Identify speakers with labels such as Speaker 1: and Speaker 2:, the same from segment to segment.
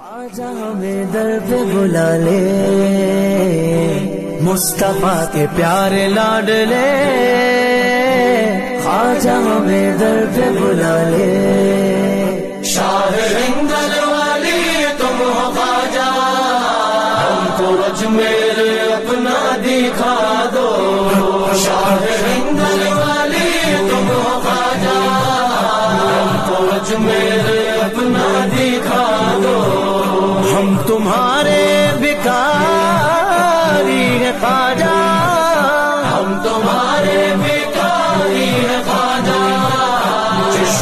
Speaker 1: خواجہ ہمیں در پہ بلا لے۔ مصطفیٰ کے پیارے لاڈ لے۔ خواجہ ہمیں در پہ بلا لے۔
Speaker 2: شاہ رنگل والی تم ہو خواجہ۔ ہم کو اجمیر اپنا دکھا دو۔ شاہ رنگل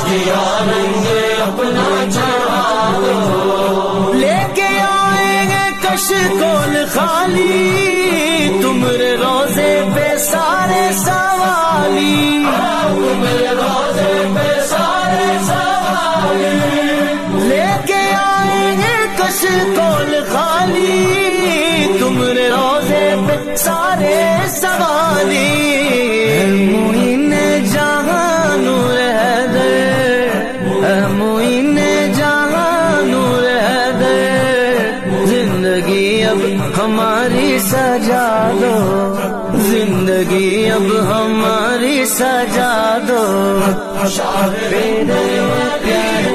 Speaker 2: چشتیا رنگ اپنا چڑھا
Speaker 1: لے کے آئیں گے کش کول خالی تمہارے روزے پہ سارے سوالی
Speaker 2: میرے روزے پہ سارے سوال
Speaker 1: لے کے آئیں گے کش کول خالی تمہارے روزے پہ سارے سوالی۔ اب ہماری سجا دو۔ زندگی اب ہماری سجا دو۔ پیارے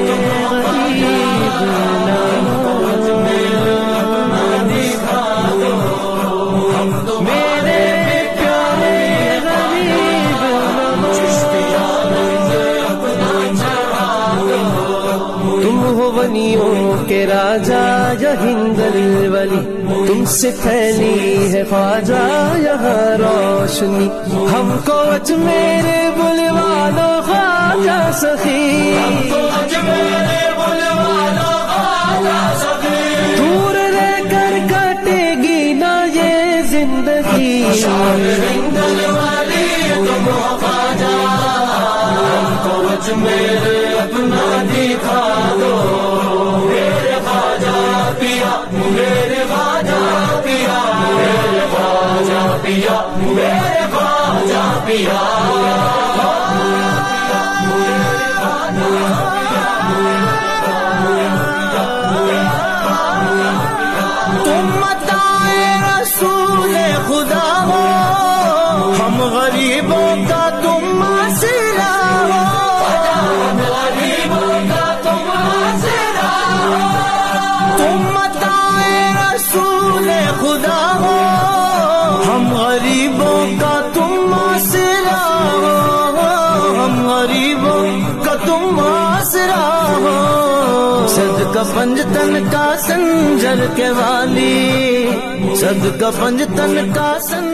Speaker 1: تم کے راجا یا ہندل ولی تم سے پھیلی ہے خواجہ یہاں روشنی۔ ہم کو میرے بلوا دو خواجہ سخی۔
Speaker 2: خواجہ سخی۔
Speaker 1: دور رہ کر کٹے گی نا یہ زندگی۔
Speaker 2: پیا میرے پیا
Speaker 1: تم رسول خدا ہو ہم غریبوں کا تم سے ہم غریبوں کا تم آسرا ہو، ہم غریبوں کا تم آسرا ہو۔ صدقہ پنج تن کا سنجر کے والی، صدقہ پنج تن کا سنجر